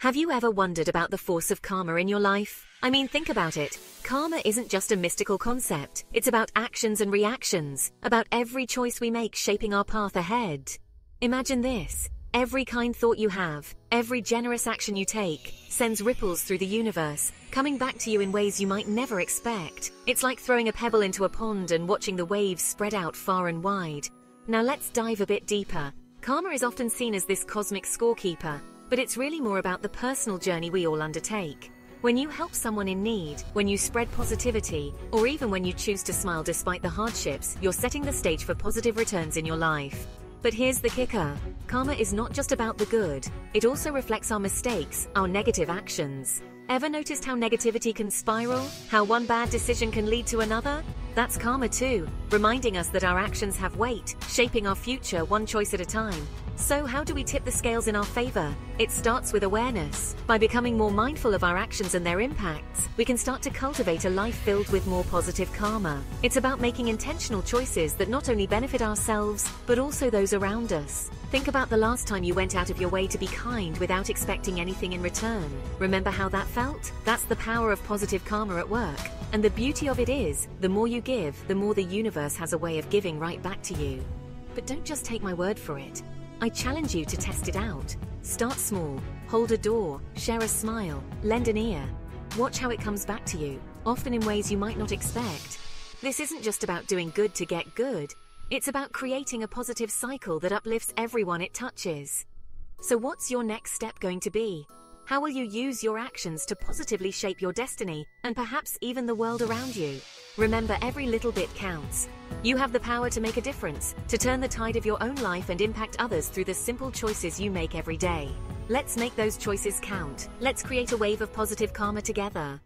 Have you ever wondered about the force of karma in your life? I mean, think about it. Karma isn't just a mystical concept. It's about actions and reactions, about every choice we make shaping our path ahead. Imagine this. Every kind thought you have, every generous action you take, sends ripples through the universe, coming back to you in ways you might never expect. It's like throwing a pebble into a pond and watching the waves spread out far and wide. Now let's dive a bit deeper. Karma is often seen as this cosmic scorekeeper, but it's really more about the personal journey we all undertake. When you help someone in need, when you spread positivity, or even when you choose to smile despite the hardships, you're setting the stage for positive returns in your life. But here's the kicker. Karma is not just about the good. It also reflects our mistakes, our negative actions. Ever noticed how negativity can spiral? How one bad decision can lead to another? That's karma too, reminding us that our actions have weight, shaping our future one choice at a time. So, how do we tip the scales in our favor? It starts with awareness. By becoming more mindful of our actions and their impacts, we can start to cultivate a life filled with more positive karma. It's about making intentional choices that not only benefit ourselves, but also those around us. Think about the last time you went out of your way to be kind without expecting anything in return. Remember how that felt? That's the power of positive karma at work. And the beauty of it is, the more you give, the more the universe has a way of giving right back to you. But don't just take my word for it. I challenge you to test it out. Start small, hold a door, share a smile, lend an ear. Watch how it comes back to you, often in ways you might not expect. This isn't just about doing good to get good, it's about creating a positive cycle that uplifts everyone it touches. So, what's your next step going to be? How will you use your actions to positively shape your destiny and perhaps even the world around you? Remember, every little bit counts. You have the power to make a difference, to turn the tide of your own life and impact others through the simple choices you make every day. Let's make those choices count. Let's create a wave of positive karma together.